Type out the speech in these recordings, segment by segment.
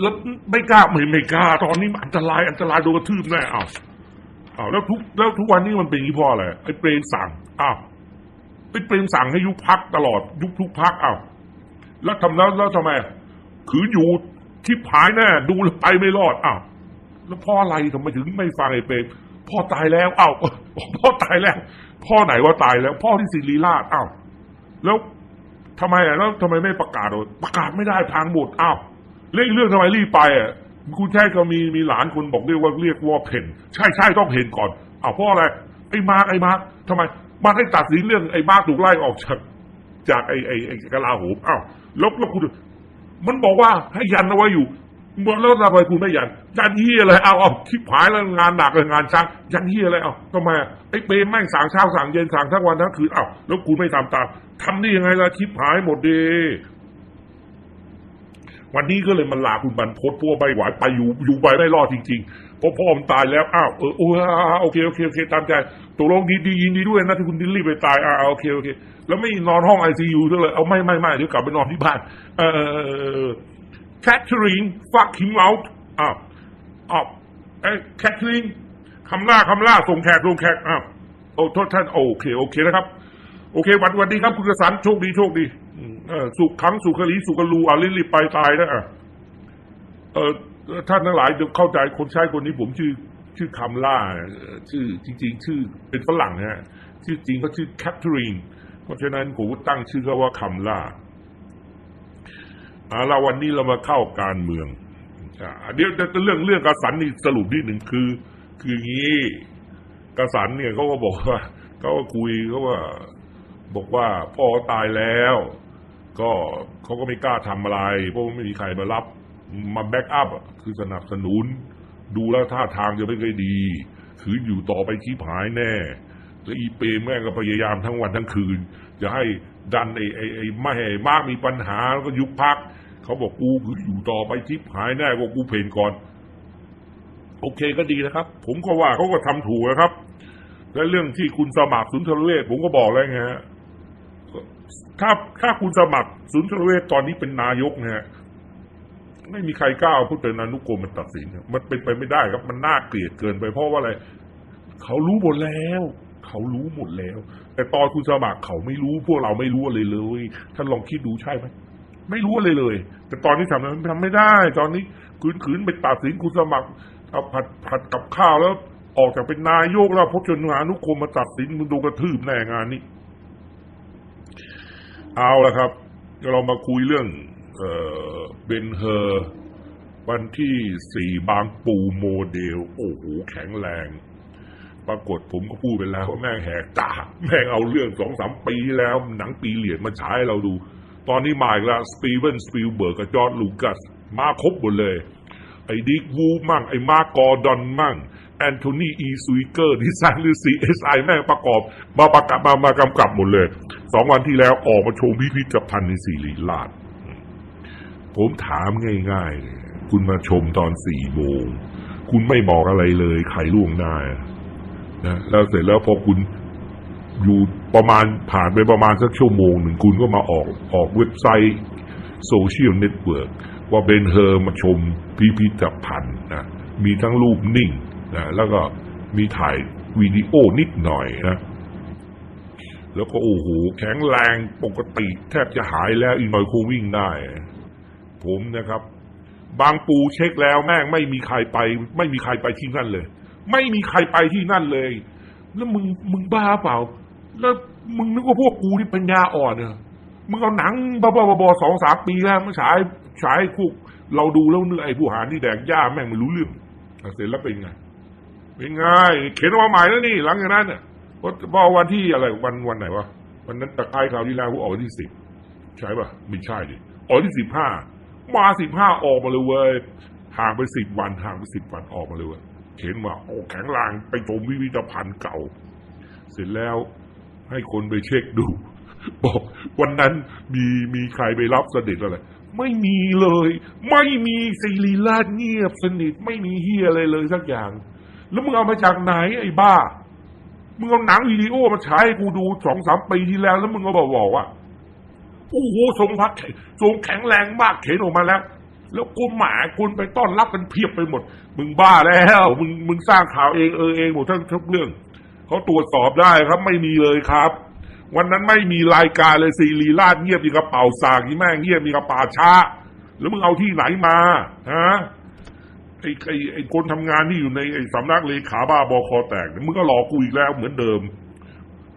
แล้วไม่กล้าไม่ไม่กล้า ตอนนี้อันตรายอันตรายโดนกระทืบแน่อ้าวอ้าวแล้วทุกแล้วทุกวันนี้มันเป็นอย่างนี้พราะอะไรไอ้เปรมสั่งอ้าวไอ้เปรมสั่งให้ยุบพักตลอด ยุบทุกพักอ้าวแล้วทำแล้วแล้วทำไมขืนอยู่ที่ผายแน่ดูแลไปไม่รอดอ้าวแล้วพ่ออะไรทำไมถึงไม่ฟังไอ้เปรมพ่อตายแล้วอ้าวพ่อตายแล้ว พ่อไหนว่าตายแล้ว พ่อที่ศิริราชอ้าวแล้วทำไมอะแล้วทำไมไม่ประกาศประกาศไม่ได้พังหมดอ้าว เรื่องเรื่องทำไมรีบไปอะคุณแช่ก็มีมีหลานคนบอกเรียกว่าเรียกว่าเพนใช่ใช่ต้องเห็นก่อนอ้าวเพราะอะไรไอ้มาร์กไอ้มาร์กทำไมมาร์กให้ตัดสินเรื่องไอ้มาร์กถูกไล่ออกจากจากไอ้ไอ้ไอ้กลาโหมอ้าวแล้วแล้วคุณมันบอกว่าให้ยันเอาไว้อยู่หมดแล้วทำไมคุณไม่ยันยันเฮียอะไรเอาเอาทิพหายแล้วงานหนักเลยงานช้างยันเฮียอะไรเอาทำไมไอ้เปรมแม่งสั่งเช้าสั่งเย็นสั่งทั้งวันทั้งคืนเอาแล้วคุณไม่ทำตามทำได้ยังไงล่ะทิพหายหมดเด วันนี้ก็เลยมันลาคุณบรรพตพวกใบไหวไปอยู่อยู่ไปไม่รอดจริงๆเพราะพ่อมันตายแล้วอ้าวเออโอ้โอเคโอเคโอเคตามใจตกลงดีดียินดีด้วยนะที่คุณดิลลี่ไปตายอ่าโอเคโอเค แล้วไม่นอนห้องไอซียูเลยเอาไม่ไม่ไม่เดี๋ยวกลับไปนอนที่บ้านเออแคทเธอรีน fuck him out อ้าวอ้าวเอ้แคทเธอรีนคำล่าคำล่าส่งแขกส่งแขกอ้าวโอ้โทษท่านโอเคโอเคนะครับ โอเควันวันดีครับคุณกระสันโชคดีโชคดี เออสุขขังสุขลีสุขลูอารีบๆไปตายนะอะเออท่านทั้งหลายเดี๋ยวเข้าใจคนใช้คนนี้ผมชื่อ ชื่อคำล่า ชื่อจริง ๆ ชื่อเป็นฝรั่งนะฮะชื่อจริงเขาชื่อแคทเธอรีนเพราะฉะนั้นผมตั้งชื่อเขาว่าคำล่าเอาละวันนี้เรามาเข้าการเมืองอ่าเดี๋ยวเรื่องเรื่องกษันนี่สรุปนิดหนึ่งคือ คืออย่างนี้กษันเนี่ยเขาก็บอกว่าเขาก็คุยเขาว่า บอกว่าพ่อตายแล้ว ก็เขาก็ไม่กล้าทำอะไร เพราะไม่มีใครมารับมาแบ็กอัพคือสนับสนุน ดูแล้วท่าทางจะไม่ค่อยดีคืออยู่ต่อไปที่ผายแน่แล้วอีเปรมแม่งก็พยายามทั้งวันทั้งคืน จะให้ดันไอ้ไอ้ไอ้ไม่ให้มากมีปัญหาแล้วก็ยุบพักเขาบอกกูคืออยู่ต่อไปทิพหายแน่ว่ากูเพนก่อน โอเคก็ดีนะครับ ผมก็ว่าเขาก็ทำถูกนะครับ และเรื่องที่คุณสมัครสุนทรเวชผมก็บอกแล้วไงฮะ ถ้าถ้าคุณสมัครสุนทรเวชตอนนี้เป็นนายกนะฮะไม่มีใครกล้าเอาผู้เป็นอนุกรมมันตัดสินมันเป็นไปไม่ได้ครับ มันน่าเกลียดเกินไปเพราะว่าอะไร เขารู้หมดแล้ว เขารู้หมดแล้ว แต่ตอนคุณสมัครเขาไม่รู้พวกเราไม่รู้อะไรเลยท่านลองคิดดูใช่ไหมไม่รู้อะไรเลย แต่ตอนนี้ทำทำไม่ได้ ตอนนี้ขืนขืนไปตัดสินคุณสมัครเอาผัดผัดกับข้าวแล้ว ออกจากเป็นนายกแล้วพจนานุกรมมาตัดสินมึงดูกระทืบแน่งานนี้ เอาละครับเดี๋ยวเรามาคุยเรื่อง เออเบนเฮอร์วันที่สี่บางปูโมเดล โอ้โหแข็งแรง ปรากฏผมก็พูดไปแล้วว่าแม่งแหกตา แม่งเอาเรื่องสองสามปีแล้ว หนัง period มาฉายให้เราดู ตอนนี้มาอีกแล้วสตีเวนสปิลเบิร์กกับจอร์จลูคัส มาครบหมดเลย ไอ้ดิกวูมั่งไอ้มาร์กอร์ดอนมั่ง แอนโทนีอีซูเกอร์ที่สร้างหรือ CSI แม่งประกอบ มาประกับมามากำกับหมดเลย สองวันที่แล้วออกมาโชว์พิพิธภัณฑ์ในสิริราชผมถามง่ายๆเลยคุณมาชมตอนสี่โมง คุณไม่บอกอะไรเลยใครล่วงหน้านะแล้วเสร็จแล้วพอคุณอยู่ประมาณผ่านไปประมาณสักชั่วโมงหนึ่งคุณก็มาออกออกเว็บไซต์โซเชียลเน็ตเวิร์กว่าเบนเฮอร์มาชมพิพิธภัณฑ์นะมีทั้งรูปนิ่ง นะแล้วก็มีถ่ายวิดีโอนิดหน่อยนะแล้วก็โอ้โหแข็งแรงปกติแทบจะหายแล้วอีกหน่อยคงวิ่งได้ ผมนะครับ บางปูเช็คแล้วแม่งไม่มีใครไป ไม่มีใครไปที่นั่นเลย ไม่มีใครไปที่นั่นเลย แล้วมึงมึงบ้าเปล่า แล้วมึงนึกว่าพวกกูที่ปัญญาอ่อนเหรอมึงเอาหนังบ้าๆบอสองสามปีแล้วมาฉายฉายพวกเราดูแล้วเนื้อไอ้ผู้หารที่แดกย่าแม่งไม่รู้เรื่องอะเสร็จแล้วเป็นไง เป็นไงเขียนออกมาใหม่แล้วนี่ หลังจากนั้นเนี่ยว่าบอกวันที่อะไรวันวันไหนวะวันนั้นตะไคร้ข่าวที่แล้วว่าออกวันที่สิบใช่ปะไม่ใช่ดิออกที่สิบห้ามาสิบห้าออกมาเลยเว้ยห่างไปสิบวันห่างไปสิบวันออกมาเลยเว้ยเขียนมาโอ้แข็งแรงไปชมพิพิธภัณฑ์เก่า เสร็จแล้วให้คนไปเช็คดู บอก วันนั้นมีมีใครไปรับเสด็จอะไรไม่มีเลย ไม่มีศิริราชเงียบสนิทไม่มีเฮียอะไรเลยสักอย่าง แล้วมึงเอามาจากไหน ไอ้บ้า มึงเอาหนังวิดีโอมาฉายให้กูดูสองสามปีที่แล้ว แล้วมึงก็บอกบอกว่าโอ้โหทรงพักทรงแข็งแรงมากเข็นออกมาแล้ว แล้วกูหมาคุณไปต้อนรับกันเพียบไปหมด มึงบ้าแล้ว มึงมึงสร้างข่าวเองเออเองหมดทั้งทุกเรื่องเขาตรวจสอบได้ครับ ไม่มีเลยครับ วันนั้นไม่มีรายการเลยซีรีราชเงียบมีกระเป๋าสากนี่แม่งเงียบมีกระป่าช้าแล้วมึงเอาที่ไหนมาฮะ ไอ้ไอ้ไอ้คนทำงานที่อยู่ในไอ้สำนักเลขาบ้าบอคอแตกมึงก็หลอกกูอีกแล้วเหมือนเดิม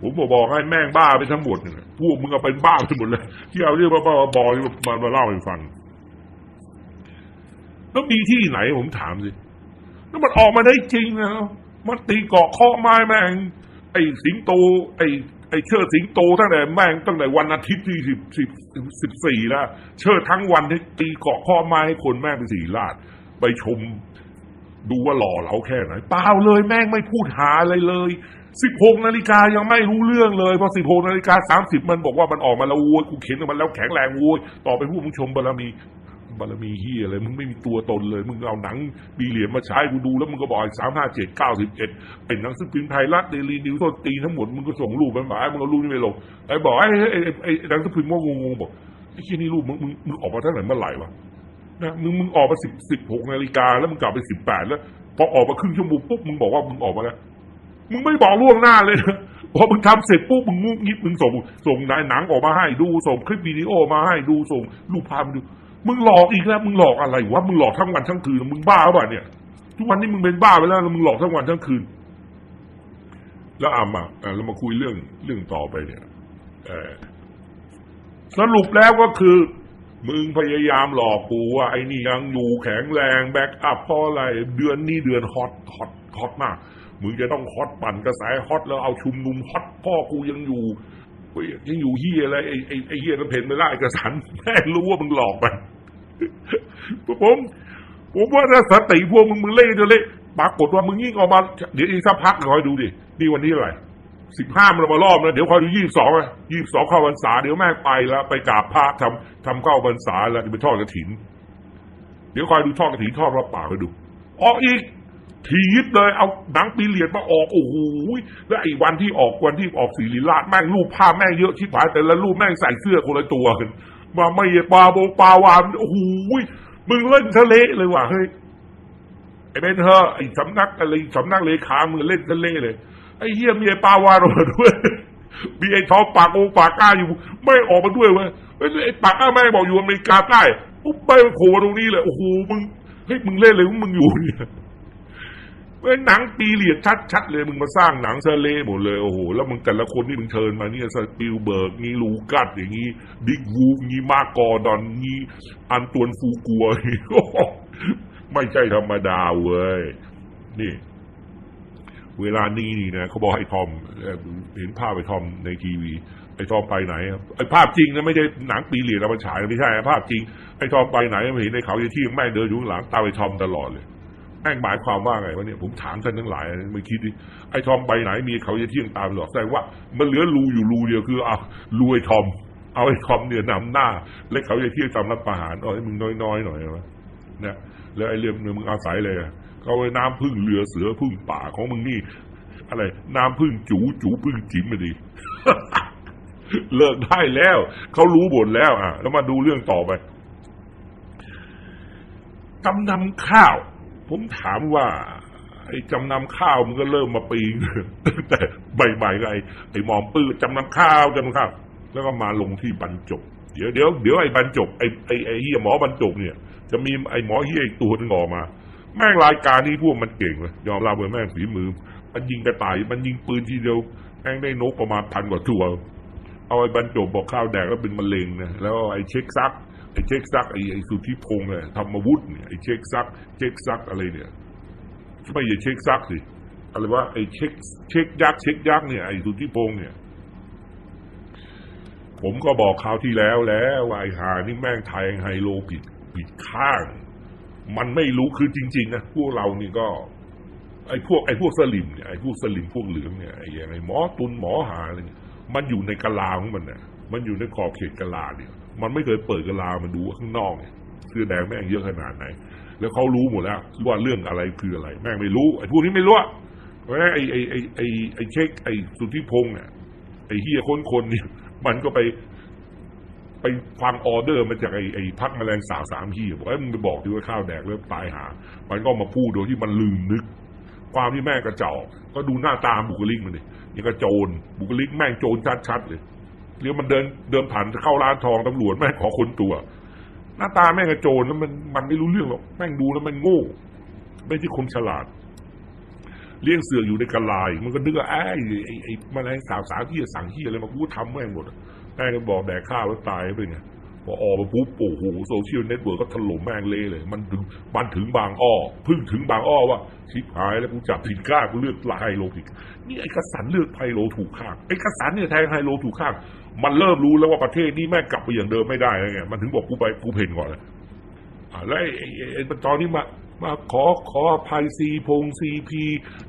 ผมบอกบอกให้แม่งบ้าไปทั้งหมดเนี่ยพวกมึงก็เป็นบ้าไปหมดเลย ที่เอาเรื่องบ้าบอมามาเล่าให้ฟังแล้วมีที่ไหนผมถามสิแล้วมันออกมาได้จริงนะมันตีเกาะข้อไม้แม่ง ไอ้สิงโต ไอ้ไอ้เชิดสิงโตตั้งแต่แม่งตั้งแต่วันอาทิตย์ที่สิบสิบสิบสี่แล้วเชิดทั้งวันที่ตีเกาะข้อไม้ให้คนแม่งไปสี่ลาด ไปชมดูว่าหล่อเหลาแค่ไหนเปล่าเลยแม่งไม่พูดหาอะไรเลยสิบหกนาฬิกายังไม่รู้เรื่องเลยพอสิบหกนาฬิกาสามสิบมันบอกว่ามันออกมาแล้วโว้ยกูเข็นออกมาแล้วแข็งแรงโว้ยต่อไปพูดมึงชมบารมีบารมีเฮียอะไรมึงไม่มีตัวตนเลย มึงเอาหนังบีเหรียญมาใช้กูดูแล้วมึงก็บอกสามห้าเจ็ดเก้าสิบเอ็ดเป็นหนังสือพิมพ์ไทยรัฐเดลีนิวส์ต้นตีทั้งหมดมึงก็ส่งรูปไปหมายมึงเอารูปนี้ไปลงไอ้บอกไอ้ไอ้ไอ้หนังสือพิมพ์ว่างงๆบอกไอ้เฮียนี่รูปมึงมึงมึงออกมาตั้งแต่เมื่อไหร่วะ นะมึงมึงออกมาสิบสิบหกนาฬิกาแล้วมึงกลับไปสิบแปดแล้ว พอออกมาครึ่งชั่วโมงปุ๊บมึงบอกว่ามึงออกมาแล้วมึงไม่บอกล่วงหน้าเลยนะพอมึงทำเสร็จปุ๊บมึงงุบงิบมึงส่งส่งหนังออกมาให้ดูส่งคลิปวิดีโอมาให้ดูส่งรูปภาพมาดู มึงหลอกอีกแล้วมึงหลอกอะไรวะมึงหลอกทั้งวันทั้งคืนมึงบ้าป่ะเนี่ย ทุกวันนี้มึงเป็นบ้าไปแล้วแล้วมึงหลอกทั้งวันทั้งคืน แล้วอะมาอะเรามาคุยเรื่องเรื่องต่อไปเนี่ยสรุปแล้วก็คือ มึงพยายามหลอกกูว่าไอ้นี่ยังอยู่แข็งแรงแบ็กอัพเพราะอะไรเดือนนี้เดือนฮอตฮอตฮอตมาก มึงจะต้องฮอตปั่นกระแสฮอตแล้วเอาชุมนุมฮอตพ่อกูยังอยู่ยังอยู่เฮียอะไรไอ้ไอ้ไอ้เฮียก็เพนไม่ได้เอกสารแม่รู้ว่ามึงหลอกมันผมผมว่าถ้าสติพวกมึงมึงเล่นจะเล่ปรากฏว่ามึงยิ่งออกมาเดี๋ยวอีกสักพักคอยดูดินี่วันนี้อะไร สิบห้ามันมารอบนะ เดี๋ยวคอยดูยี่สิบสองยี่สิบสองเข้าพรรษา เดี๋ยวแม่งไปแล้ว ไปกราบพระทำทำเข้าพรรษาแล้วจะไปทอดกระถิน เดี๋ยวคอยดูทอดกระถินทอดพระป่าไปดู ออกอีกทียิบเลยเอาหนังปีเหรียญมาออกโอ้โหแล้วไอ้วันที่ออกวันที่ออกสีลีลาดแม่งรูปภาพแม่งเยอะชิบหายแต่ละรูปแม่งใส่เสื้อคนละตัวกันมาไม่ปลาโบปลาวานโอ้โหมึงเล่นทะเลเลยว่ะเฮ้ยไอ้เบนเธอไอ้สำนักอะไรสำนักเลขามึงเล่นทะเลเลย ไอ้เฮียมีไอ้ปาวานออกมาด้วย มีไอ้ท้องปากโอปากก้าอยู่ ไม่ออกมาด้วยเว้ยไอ้ปากก้าแม่งบอกอยู่อเมริกาใต้ปุ๊บไปโผล่มาตรงนี้เลยโอ้โหมึงเฮ้ยมึงเล่นเลยมึงอยู่เนี่ยเป็นหนังปีเหลียดชัดๆเลยมึงมาสร้างหนังเซเลหมดเลยโอ้โหแล้วมึงแต่ละคนที่มึงเชิญมาเนี่ยสปิลเบิร์กนี่ลูกัสอย่างงี้ดิกวูฟงี้มากกอดอนงี้อันตวนฟูกัวไม่ใช่ธรรมดาเว้ยนี่ เวลานี้นี่นะเขาบอกให้ทอมเห็นภาพไอ้ทอมในทีวี ไอ้ทอมไปไหนอะไอ้ภาพจริงนะไม่ใช่หนังปีเหลียดเอามาฉายไม่ใช่ภาพจริงไอ้ทอมไปไหนไม่เห็นในเขาที่แม่เดินอยู่หลังตามไอ้ทอมตลอดเลยแม่งหมายความว่าไงวะเนี่ยผมถามท่านทั้งหลายไม่คิดดิไอ้ทอมไปไหนมีเขาจะเที่ยงตามหรอกแสดงว่า มันเหลือรูอยู่รูเดียวคือเอารูไอ้ทอม เอาไอ้ทอมเนี่ยนำหน้า และเขาจะเที่ยงตามรับประหารเอาให้มึงน้อยๆหน่อยวะเนี่ยแล้วไอ้เรื่องมึงอาศัยเลย เขาไอ้น้ำพึ่งเรือเสือพึ่งป่าของมึงนี่ อะไร น้ำพึ่งจูจูพึ่งจิ๋มมาดีเลิกได้แล้ว เขารู้หมดแล้ว อะ แล้วมาดูเรื่องต่อไปจำนำข้าว ผมถามว่าไอ้จำนำข้าวมันก็เริ่มมาปีตั้งแต่ใบๆไอ้ไอ้หมอมปื้อจำนำข้าวจำนำข้าวแล้วก็มาลงที่บรรจบ เดี๋ยวเดี๋ยวเดี๋ยวไอ้บรรจบไอ้ไอ้ไอ้เฮียหมอบรรจบเนี่ย จะมีไอ้หมอเฮียอีกตัวหนึงออกมา แม่งรายการนี้พวกมันเก่งเลยยอมรับเลยแม่งฝีมือ มันยิงกระต่าย มันยิงปืนทีเดียวแม่งได้นกประมาณพันกว่าตัว เอาไอ้บรรจบบอกข้าวแดกแล้วเป็นมะเร็งนะแล้วไอ้เช็คซักไอ้เช็คซักไอ้ไอ้สุทธิพงษ์เนี่ยธรรมวุฒิเนี่ยไอ้เช็คซัก เช็คซักอะไรเนี่ยไม่ใช่เช็คซักสิอะไรว่าไอ้เช็คเช็คยักษ์เช็คยักษ์เนี่ยไอ้สุทธิพงษ์เนี่ยผมก็บอกคราวที่แล้วแล้วว่าไอ้หานี่แม่งแทงไฮโลผิดผิดข้าง มันไม่รู้คือจริง ๆ นะพวกเรานี่ก็ ไอ้พวกไอ้พวกสลิมเนี่ยไอ้พวกสลิมพวกเหลืองเนี่ยไอ้ยังไงหมอตุนหมอหาอะไรเนี่ยมันอยู่ในกะลาของมันเนี่ยมันอยู่ในขอบเขตกะลาเนี่ย มันไม่เคยเปิดกะลามันดูข้างนอกเนี่ยเสื้อแดงแม่งเยอะขนาดไหน แล้วเขารู้หมดแล้วว่าเรื่องอะไรคืออะไร แม่งไม่รู้ไอ้พวกนี้ไม่รู้อะเพราะนั้นไอ้ไอ้ไอ้ไอ้ไอ้เช็คไอ้สุทธิพงษ์เนี่ยไอ้เฮียคนคนเนี่ยมันก็ไป ไปฟังออเดอร์มาจากไอ้ไอ้พักแมลงสาบสามที่บอกไอ้มึงไปบอกดิว่าข้าวแดกเริ่มตายหา มันก็มาพูดโดยที่มันลืมนึก ความที่แม่งกระจอกก็ดูหน้าตาบุคลิกมันดินี่กระโจรบุคลิกแม่งโจรชัดๆเลยเรียกมันเดินเดินผ่านเข้าร้านทองตำรวจแม่งขอค้นตัว หน้าตาแม่งกระโจรแล้วมันมันไม่รู้เรื่องหรอกแม่งดูแล้วมันโง่ ไม่ใช่คนฉลาดเลี้ยงเสืออยู่ในกระลาย มันก็นึกว่าไอ้ไอ้ไอ้แมลงสาบสาวที่จะสั่งที่อะไรมากูทำแม่งหมด แม่งก็บอกแดกข้าวแล้วตายเป็นไงพอออกมาปุ๊บโอ้โหโซเชียลเน็ตเวิร์กก็ถล่มแม่งเละเลย มันถึงมันถึงบางอ้อพึ่งถึงบางอ้อว่าชิบหายแล้วกูจับผิดกล้ากูเลือกไฮโลผิดนี่ไอ้กษันเลือกไฮโลถูกข้างไอ้กษันเนี่ยแทงไฮโลถูกข้าง มันเริ่มรู้แล้วว่าประเทศนี้แม่งกลับไปอย่างเดิมไม่ได้แล้วไงมันถึงบอกกูไปกูเพนก่อนเลยอ่าแล้วไอ้ไอ้ไอ้ไอ้ตอนนี้มามาขอขออภัยซีพงซีพี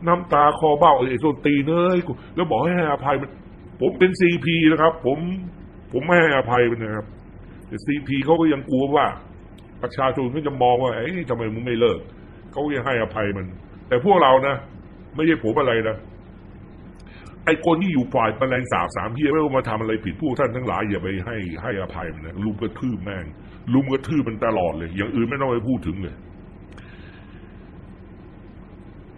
น้ำตาคอเบ้าไอ้โซนตีเอ้ยกูแล้วบอกให้ให้อภัยมัน ผมเป็นซีพีนะครับ ผมผมไม่ให้อภัยมันนะครับ แต่ซีพีเขาก็ยังกลัวว่าประชาชนก็จะมองว่าไอ้ยทำไมมึงไม่เลิกเขาก็ยังให้อภัยมัน แต่พวกเรานะไม่ใช่ผมอะไรนะไอ้คนที่อยู่ฝ่ายแมลงสาบสามเฮียไม่ว่ามาทำอะไรผิดผู้ท่านทั้งหลายอย่าไปให้ให้อภัยมันนะลุมกระทืบแม่งลุมกระทืบมันตลอดเลย อย่างอื่นไม่ต้องไปพูดถึงเลย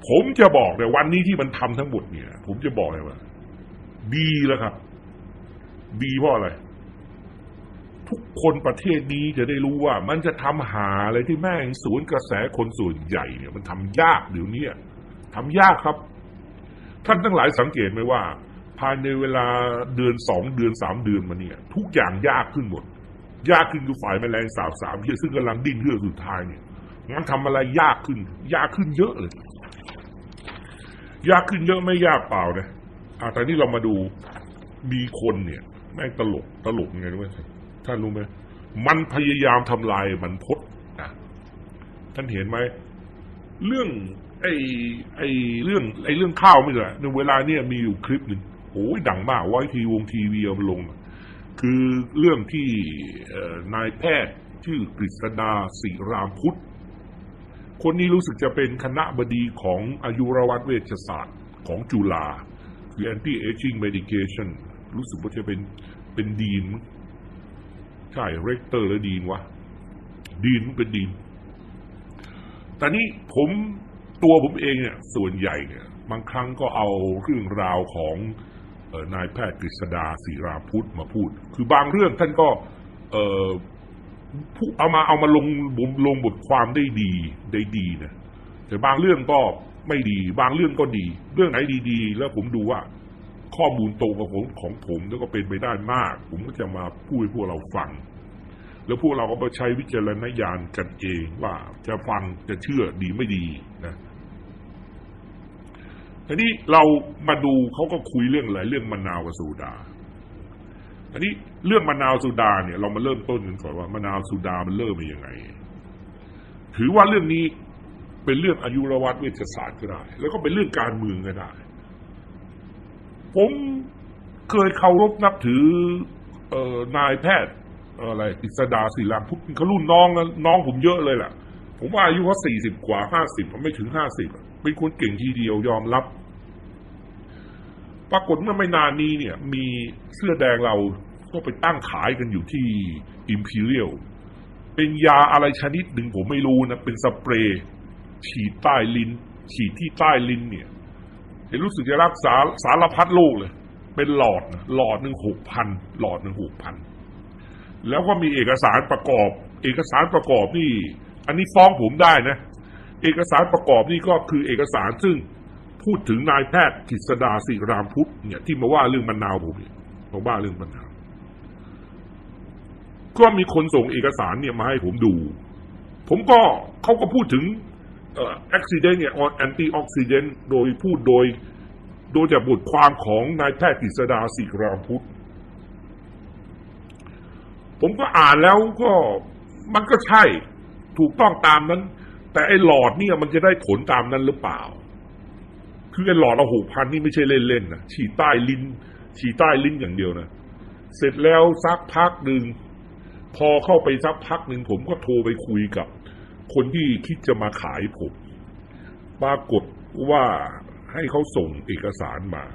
ผมจะบอกเลยวันนี้ที่มันทำทั้งหมดเนี่ย ผมจะบอกเลยว่า ดีแล้วครับ ดีเพราะอะไร ทุกคนประเทศนี้จะได้รู้ว่า มันจะทำหาอะไรที่แม่งสวนกระแสคนส่วนใหญ่เนี่ย มันทำยากเดี๋ยวนี้ทำยากครับ ท่านทั้งหลายสังเกตไหมว่า ภายในเวลาเดือนสองเดือนสามเดือนมาเนี่ย ทุกอย่างยากขึ้นหมด ยากขึ้นคือฝ่ายแมลงสาบสามที่ซึ่งกำลังดิ้นเพื่อสุดท้ายเนี่ยมันทำอะไรยากขึ้น ยากขึ้นเยอะเลย ยากขึ้นเยอะไม่ยากเปล่านะ อ่าแต่นี่เรามาดูมีคนเนี่ยแม่งตลกตลกยังไงรู้ไหมท่านรู้ไหมมันพยายามทำลายมันพดนะท่านเห็นไหมเรื่อง ไอ้ไอ้เรื่อง ไอ้เรื่องข้าวไม่ใช่เหรอในเวลาเนี่ยมีอยู่คลิปหนึ่งโอ้ยดังมากไว้ทีวงทีวีเอามาลง คือเรื่องที่นายแพทย์ชื่อกฤษดาศิรามพุทธ คนนี้รู้สึกจะเป็นคณะบดีของอายุรวัตเวชศาสตร์ของจุฬา คือ anti aging medication รู้สึกว่าจะเป็นเป็นดีนใช่เรกเตอร์หรือดีนวะ ดีนเป็นดีนแต่นี่ผมตัวผมเองเนี่ย ส่วนใหญ่เนี่ย บางครั้งก็เอาเรื่องราวของออนายแพทย์กฤษดาศิราพุทธมาพูด คือบางเรื่องท่านก็เออเอามาเอามาลงลงบทความได้ดีได้ดีนะแต่บางเรื่องก็ ไม่ดี บางเรื่องก็ดี เรื่องไหนดีๆ แล้วผมดูว่า ข้อมูลตรงกับผมของผมแล้วก็เป็นไปได้มาก ผมก็จะมาพูดให้พวกเราฟัง แล้วพวกเราก็ไปใช้วิจารณญาณกันเองว่าจะฟังจะเชื่อดีไม่ดีนะทีนี้เรามาดูเขาก็คุยเรื่องอะไรเรื่องมะนาวกับโซดาอันนี้เรื่องมะนาวสุดาเนี่ยเรามาเริ่มต้นกันก่อนว่ามะนาวสุดามันเริ่มมายังไง ถือว่าเรื่องนี้ เป็นเรื่องอายุรวัตเวชศาสตร์ก็ได้ แล้วก็เป็นเรื่องการเมืองก็ได้ ผมเคยเคารพนับถือ เอนายแพทย์อะไรกฤษดาศิลาพุทธเขารุ่นน้องนะน้องผมเยอะเลยแหละผมว่าอายุเขาสี่สิบกว่าห้าสิบไม่ถึงห้าสิบเป็นคนเก่งทีเดียวยอมรับ ปรากฏเมื่อไม่นานนี้เนี่ย มีเสื้อแดงเราก็ไปตั้งขายกันอยู่ที่ Imperial เป็นยาอะไรชนิดหนึ่งผมไม่รู้นะ เป็นสเปรย์ ฉีดใต้ลิ้น ฉีดที่ใต้ลิ้นเนี่ยเห็นรู้สึกจะรักษาสารพัดโรคเลย เป็นหลอดหลอดหนึ่งหกพันหลอดหนึ่งหกพันแล้วก็มีเอกสารประกอบ เอกสารประกอบนี่ อันนี้ฟ้องผมได้นะ เอกสารประกอบนี่ก็คือเอกสารซึ่งพูดถึงนายแพทย์กฤษดาศิรามพุทธเนี่ยที่มาว่าเรื่องมะนาวผมเนี่ยมาว่าเรื่องมะนาวก็มีคนส่งเอกสารเนี่ยมาให้ผมดู ผมก็เขาก็พูดถึง เอ่อ accident เนี่ย on anti oxidant โดยพูดโดย โดยจากบทความของนายแพทย์กฤษดาศิรามพุทธผมก็อ่านแล้วก็มันก็ใช่ถูกต้องตามนั้น แต่ไอ้หลอดเนี่ยมันจะได้ผลตามนั้นหรือเปล่า คือไอ้หลอดละหกพันนี่ไม่ใช่เล่นๆนะฉีดใต้ลิ้น ฉีดใต้ลิ้นอย่างเดียวนะเสร็จแล้วสักพักหนึ่งพอเข้าไปสักพักหนึ่งผมก็โทรไปคุยกับ คนที่คิดจะมาขายผม ปรากฏว่าให้เขาส่งเอกสารมา